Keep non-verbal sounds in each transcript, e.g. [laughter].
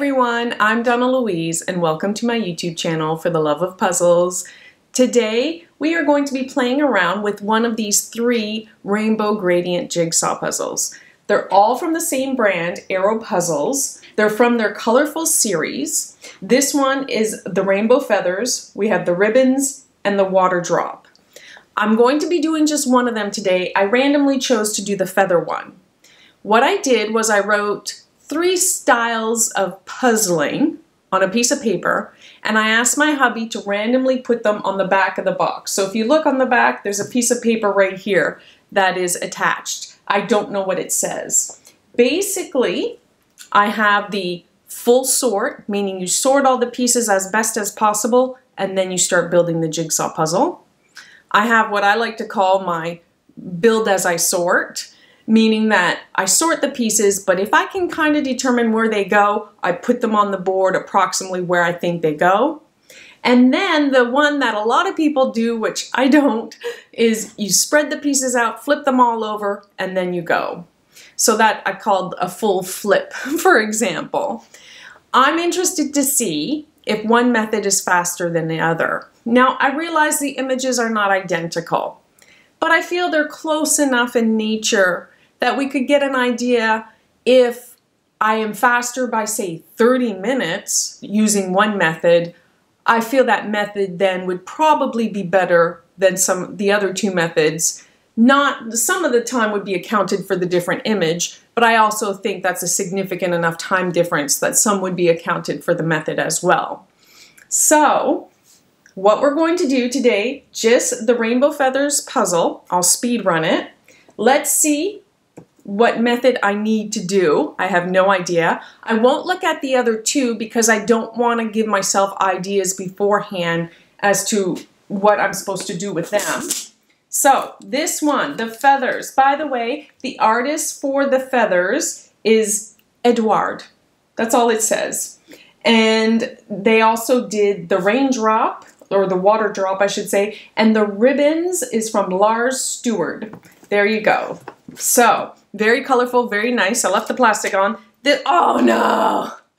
everyone, I'm Donna Louise and welcome to my YouTube channel for the love of puzzles. Today we are going to be playing around with one of these three rainbow gradient jigsaw puzzles. They're all from the same brand, Arrow Puzzles. They're from their colorful series. This one is the rainbow feathers, we have the ribbons, and the water drop. I'm going to be doing just one of them today. I randomly chose to do the feather one. What I did was I wrote three styles of puzzling on a piece of paper and I asked my hubby to randomly put them on the back of the box. So if you look on the back, there's a piece of paper right here that is attached. I don't know what it says. Basically, I have the full sort, meaning you sort all the pieces as best as possible and then you start building the jigsaw puzzle. I have what I like to call my build as I sort, meaning that I sort the pieces, but if I can kind of determine where they go, I put them on the board approximately where I think they go. And then the one that a lot of people do, which I don't, is you spread the pieces out, flip them all over, and then you go. So that I called a full flip, [laughs] for example. I'm interested to see if one method is faster than the other. Now, I realize the images are not identical, but I feel they're close enough in nature that we could get an idea if I am faster by, say, 30 minutes using one method, I feel that method then would probably be better than some the other two methods. Not some of the time would be accounted for the different image, but I also think that's a significant enough time difference that some would be accounted for the method as well. So, what we're going to do today, just the rainbow feathers puzzle. I'll speed run it. Let's see what method I need to do. I have no idea. I won't look at the other two because I don't want to give myself ideas beforehand as to what I'm supposed to do with them. So this one, the feathers. By the way, the artist for the feathers is Eduard. That's all it says. And they also did the raindrop, or the water drop, I should say, and the ribbons is from Lars Stewart. There you go. So, very colorful, very nice. I left the plastic on. This, oh no! [laughs]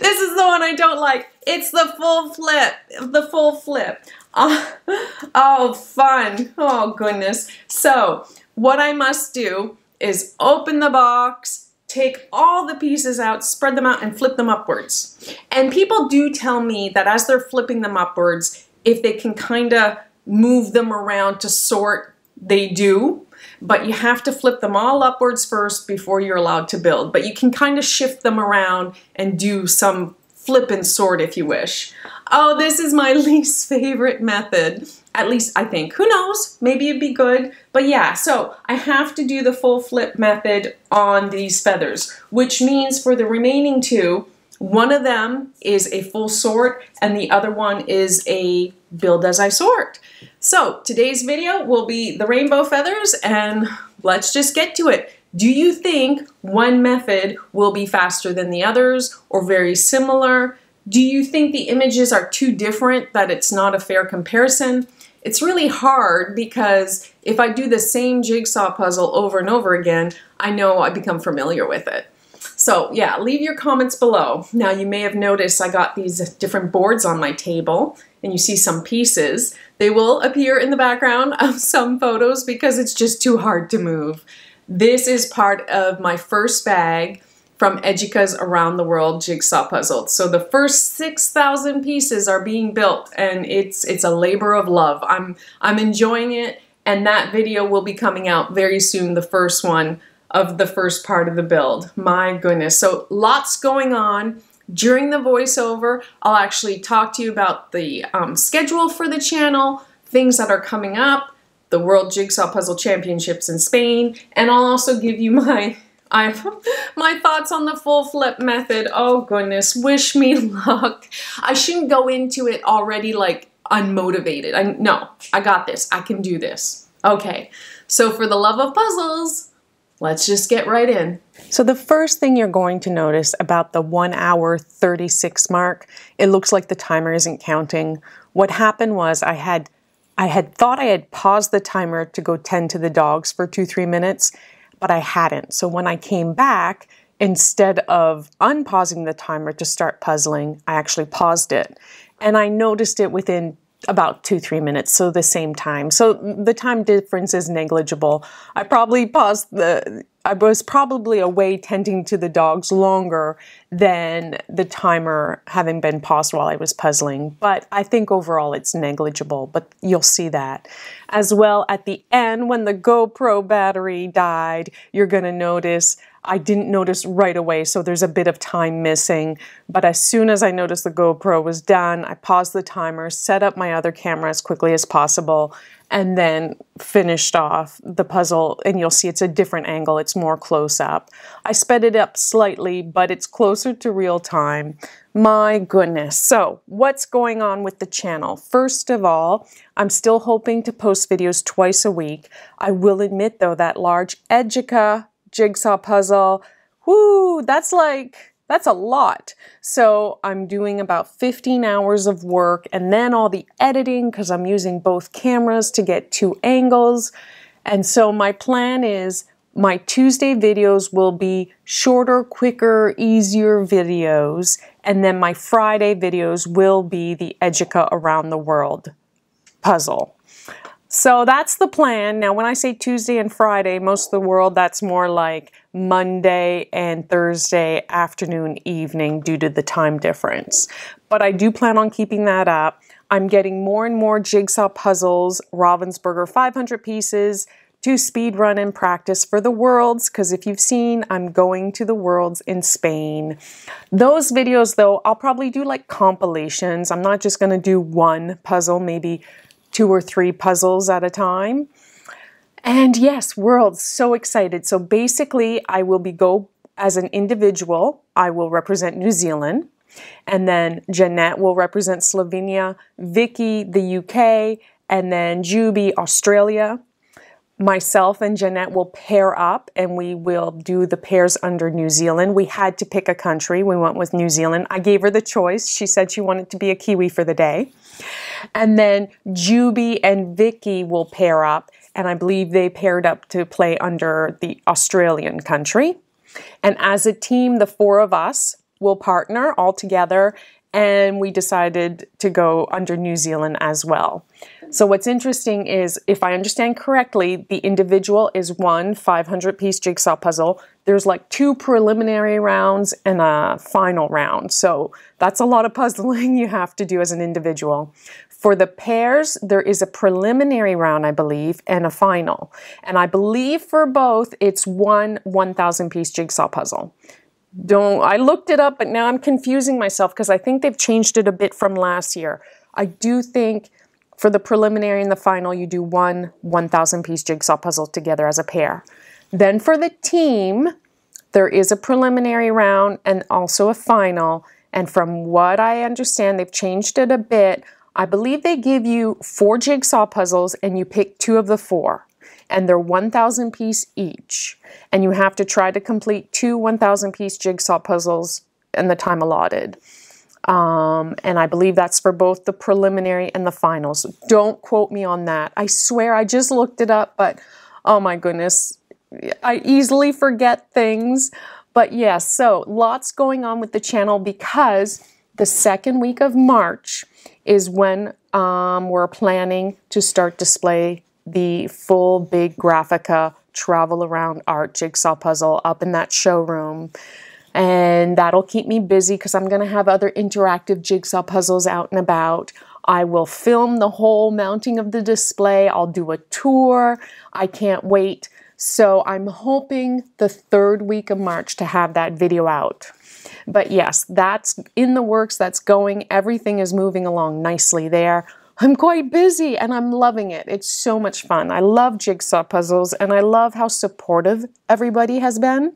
this is the one I don't like. It's the full flip. The full flip. Uh, [laughs] oh, fun. Oh, goodness. So, what I must do is open the box, take all the pieces out, spread them out, and flip them upwards. And people do tell me that as they're flipping them upwards, if they can kind of move them around to sort, they do but you have to flip them all upwards first before you're allowed to build. But you can kind of shift them around and do some flip and sort if you wish. Oh, this is my [laughs] least favorite method. At least I think. Who knows? Maybe it'd be good. But yeah, so I have to do the full flip method on these feathers, which means for the remaining two, one of them is a full sort and the other one is a build as I sort. So today's video will be the rainbow feathers and let's just get to it. Do you think one method will be faster than the others or very similar? Do you think the images are too different that it's not a fair comparison? It's really hard because if I do the same jigsaw puzzle over and over again, I know I become familiar with it. So yeah, leave your comments below. Now you may have noticed I got these different boards on my table and you see some pieces. They will appear in the background of [laughs] some photos because it's just too hard to move. This is part of my first bag from Educa's Around the World Jigsaw Puzzle. So the first 6,000 pieces are being built and it's it's a labor of love. I'm I'm enjoying it and that video will be coming out very soon, the first one of the first part of the build. My goodness. So lots going on. During the voiceover, I'll actually talk to you about the um, schedule for the channel, things that are coming up, the World Jigsaw Puzzle Championships in Spain, and I'll also give you [laughs] my I [laughs] my thoughts on the full flip method. Oh goodness, wish me [laughs] luck. I shouldn't go into it already like unmotivated. I no, I got this. I can do this. Okay. So for the love of puzzles, Let's just get right in. So the first thing you're going to notice about the 1 hour 36 mark, it looks like the timer isn't counting. What happened was I had I had thought I had paused the timer to go tend to the dogs for 2-3 minutes, but I hadn't. So when I came back, instead of unpausing the timer to start puzzling, I actually paused it. And I noticed it within about two, three minutes, so the same time. So the time difference is negligible. I probably paused the, I was probably away tending to the dogs longer than the timer having been paused while I was puzzling. But I think overall it's negligible, but you'll see that. As well, at the end, when the GoPro battery died, you're gonna notice I didn't notice right away, so there's a bit of time missing. But as soon as I noticed the GoPro was done, I paused the timer, set up my other camera as quickly as possible, and then finished off the puzzle. And you'll see it's a different angle, it's more close up. I sped it up slightly, but it's closer to real time. My goodness. So, what's going on with the channel? First of all, I'm still hoping to post videos twice a week. I will admit, though, that large Educa jigsaw puzzle. Whoo, that's like, that's a lot. So I'm doing about 15 hours of work and then all the editing because I'm using both cameras to get two angles. And so my plan is my Tuesday videos will be shorter, quicker, easier videos. And then my Friday videos will be the Educa Around the World puzzle. So that's the plan. Now, when I say Tuesday and Friday, most of the world, that's more like Monday and Thursday afternoon, evening due to the time difference. But I do plan on keeping that up. I'm getting more and more jigsaw puzzles, Ravensburger 500 pieces, to speed run and practice for the Worlds, because if you've seen, I'm going to the Worlds in Spain. Those videos, though, I'll probably do like compilations. I'm not just going to do one puzzle, maybe two or three puzzles at a time. And yes, world, so excited. So basically, I will be go as an individual. I will represent New Zealand. And then Jeanette will represent Slovenia, Vicky, the UK, and then Juby, Australia. Myself and Jeanette will pair up and we will do the pairs under New Zealand. We had to pick a country. We went with New Zealand. I gave her the choice. She said she wanted to be a Kiwi for the day. And then Juby and Vicky will pair up, and I believe they paired up to play under the Australian country. And as a team, the four of us will partner all together, and we decided to go under New Zealand as well. So what's interesting is, if I understand correctly, the individual is one 500 piece jigsaw puzzle. There's like two preliminary rounds and a final round. So that's a lot of puzzling [laughs] you have to do as an individual. For the pairs, there is a preliminary round, I believe, and a final. And I believe for both, it's one 1,000 piece jigsaw puzzle. Don't, I looked it up, but now I'm confusing myself because I think they've changed it a bit from last year. I do think for the preliminary and the final, you do one 1,000 piece jigsaw puzzle together as a pair. Then for the team, there is a preliminary round and also a final. And from what I understand, they've changed it a bit. I believe they give you four jigsaw puzzles and you pick two of the four. And they're 1,000 piece each. And you have to try to complete two 1,000 piece jigsaw puzzles in the time allotted. Um, and I believe that's for both the preliminary and the finals. Don't quote me on that. I swear I just looked it up, but oh my goodness, I easily forget things. But yes, yeah, so lots going on with the channel because the second week of March is when um, we're planning to start display the full big Grafika travel around art jigsaw puzzle up in that showroom. And that'll keep me busy because I'm going to have other interactive jigsaw puzzles out and about. I will film the whole mounting of the display. I'll do a tour. I can't wait. So I'm hoping the third week of March to have that video out. But yes, that's in the works, that's going. Everything is moving along nicely there. I'm quite busy and I'm loving it. It's so much fun. I love jigsaw puzzles and I love how supportive everybody has been.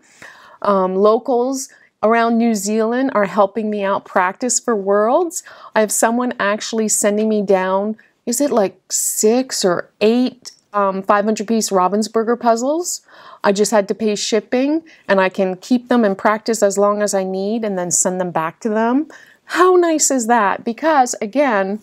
Um, locals around New Zealand are helping me out practice for Worlds. I have someone actually sending me down, is it like six or eight um, 500 piece Ravensburger puzzles. I just had to pay shipping and I can keep them and practice as long as I need and then send them back to them. How nice is that? Because again,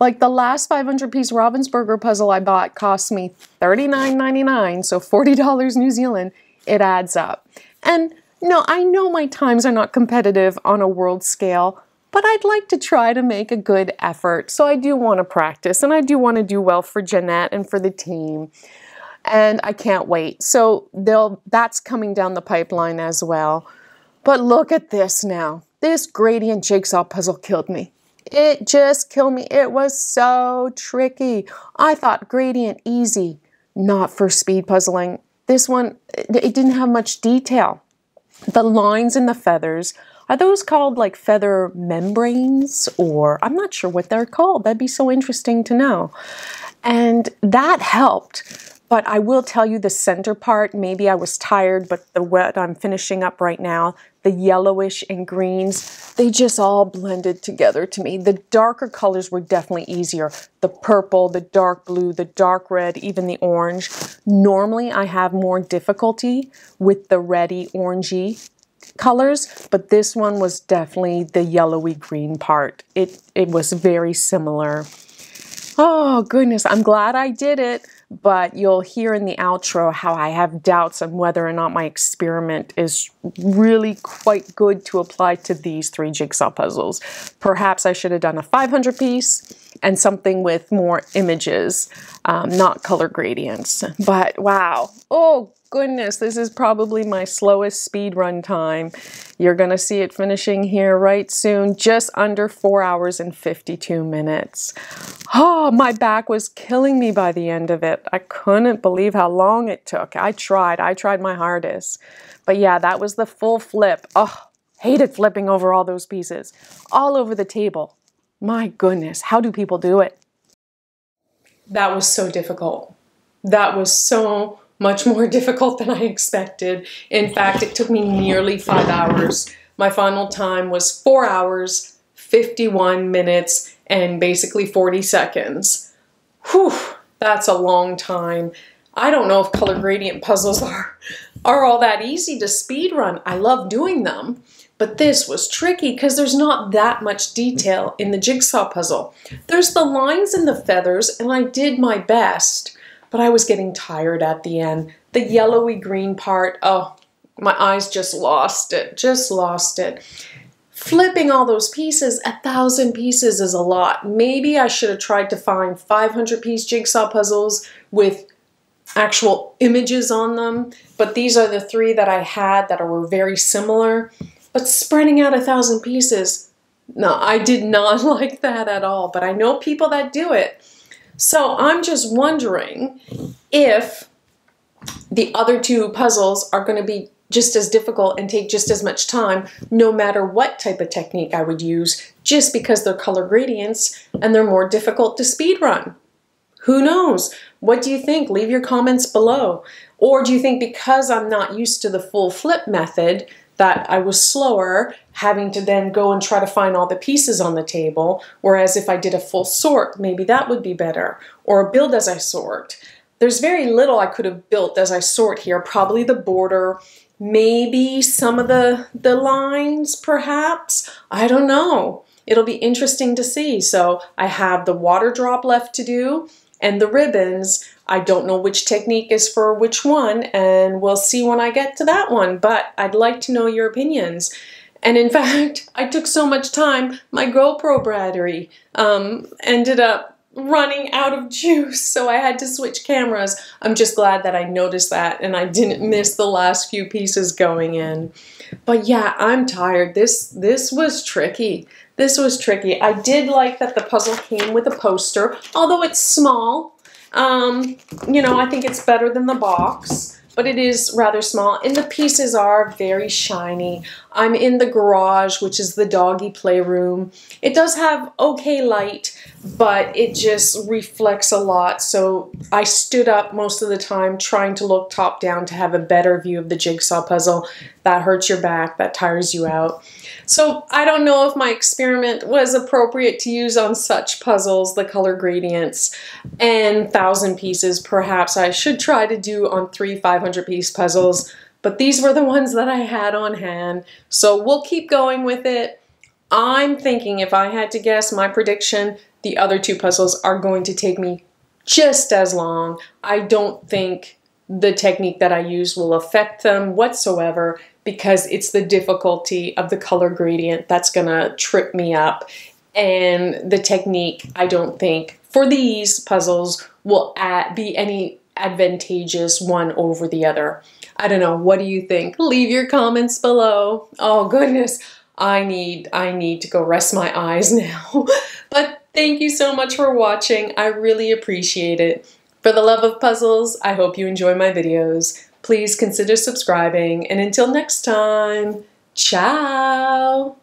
like the last 500 piece Ravensburger puzzle I bought cost me $39.99, so $40 New Zealand. It adds up. And no, I know my times are not competitive on a world scale, but I'd like to try to make a good effort. So I do want to practice and I do want to do well for Jeanette and for the team. And I can't wait. So they'll that's coming down the pipeline as well. But look at this now. This gradient jigsaw puzzle killed me. It just killed me. It was so tricky. I thought gradient easy, not for speed puzzling. This one, it didn't have much detail. The lines and the feathers, are those called like feather membranes or I'm not sure what they're called. That'd be so interesting to know. And that helped. But I will tell you the center part, maybe I was tired, but the what I'm finishing up right now, the yellowish and greens, they just all blended together to me. The darker colors were definitely easier. The purple, the dark blue, the dark red, even the orange. Normally I have more difficulty with the reddy, orangey colors, but this one was definitely the yellowy green part. It, it was very similar. Oh goodness, I'm glad I did it but you'll hear in the outro how I have doubts on whether or not my experiment is really quite good to apply to these three jigsaw puzzles. Perhaps I should have done a 500 piece and something with more images, um, not color gradients. But wow, oh goodness, this is probably my slowest speed run time. You're going to see it finishing here right soon, just under 4 hours and 52 minutes. Oh, my back was killing me by the end of it. I couldn't believe how long it took. I tried. I tried my hardest. But yeah, that was the full flip. Oh, hated flipping over all those pieces. All over the table. My goodness, how do people do it? That was so difficult. That was so much more [laughs] difficult than I expected. In fact, it took me nearly five hours. My final time was four hours, 51 minutes, and basically 40 seconds. Whew, that's a long time. I don't know if color gradient puzzles are, are all that easy to speed run. I love doing them, but this was tricky because there's not that much detail in the jigsaw puzzle. There's the lines and the feathers, and I did my best, but I was getting tired at the end. The yellowy green part, oh, my eyes just lost it, just lost it. Flipping all those pieces, a thousand pieces is a lot. Maybe I should have tried to find 500 piece jigsaw puzzles with actual images on them, but these are the three that I had that were very similar. But spreading out a thousand pieces, no, I did not [laughs] like that at all, but I know people that do it. So I'm just wondering if the other two puzzles are going to be just as difficult and take just as much time no matter what type of technique I would use just because they're color gradients and they're more difficult to speed run. Who knows? What do you think? Leave your comments below. Or do you think because I'm not used to the full flip method that I was slower, having to then go and try to find all the pieces on the table, whereas if I did a full sort, maybe that would be better, or build as I sort. There's very little I could have built as I sort here, probably the border, maybe some of the, the lines perhaps, I don't know. It'll be interesting to see. So I have the water drop left to do and the ribbons. I don't know which technique is for which one, and we'll see when I get to that one, but I'd like to know your opinions. And in [laughs] fact, I took so much time, my GoPro battery um, ended up running out of juice, [laughs] so I had to switch cameras. I'm just glad that I noticed that and I didn't miss the last few pieces going in. But yeah, I'm tired. This this was tricky. This was tricky. I did like that the puzzle came with a poster, although it's small. Um, you know, I think it's better than the box but it is rather small and the pieces are very shiny. I'm in the garage, which is the doggy playroom. It does have okay light, but it just reflects a lot. So I stood up most of the time trying to look top down to have a better view of the jigsaw puzzle. That hurts your back, that tires you out. So I don't know if my experiment was appropriate to use on such puzzles, the color gradients, and thousand pieces. Perhaps I should try to do on three 500 piece puzzles, but these were the ones that I had on hand. So we'll keep going with it. I'm thinking if I had to guess my prediction, the other two puzzles are going to take me just as long. I don't think the technique that I use will affect them whatsoever. Because it's the difficulty of the color gradient that's gonna trip me up. And the technique, I don't think, for these puzzles will add, be any advantageous one over the other. I don't know, what do you think? Leave your comments below. Oh goodness, I need, I need to go rest my eyes [laughs] now. but thank you so much for watching. I really appreciate it. For the love of puzzles, I hope you enjoy my videos. Please consider subscribing, and until next time, ciao!